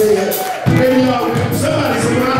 okay. I just want